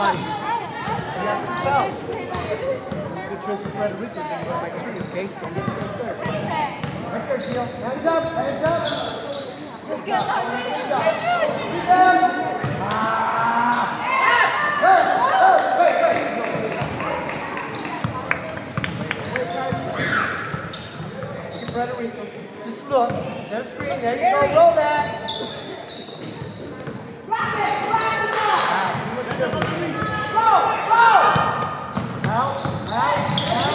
Giovanni. 12. Good throw for Frederico, then go back three, okay? Don't get to third. Right there, Hands up, hands up. Just get up. Rebound. Ah. Go, just look. Set a screen. There you go. Roll that. Drop it. Drop it. Ah, out, out, out.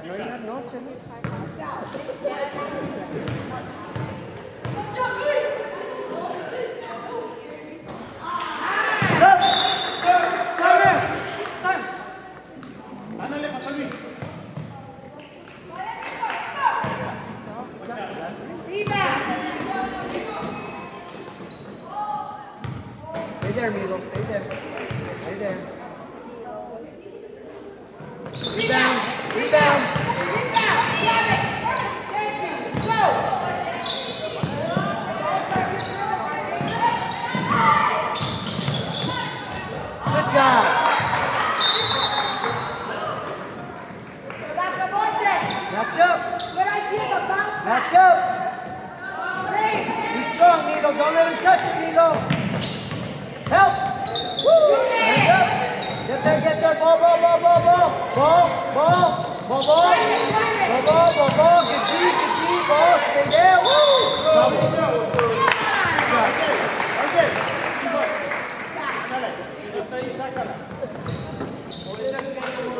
Stay there, Miguel. Stay there. Stay there. Match up. Match up. Be strong, Nilo. Don't let him touch it, Nilo. Help. Woo. Match up. Get there, get there. Ball, ball, ball, ball, ball. Ball, ball. Ball, ball. Ball, ball, ball, ball. Get deep, get deep. Ball, stay there. Woo. Sácala. Ahorita que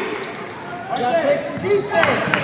gotta play some defense.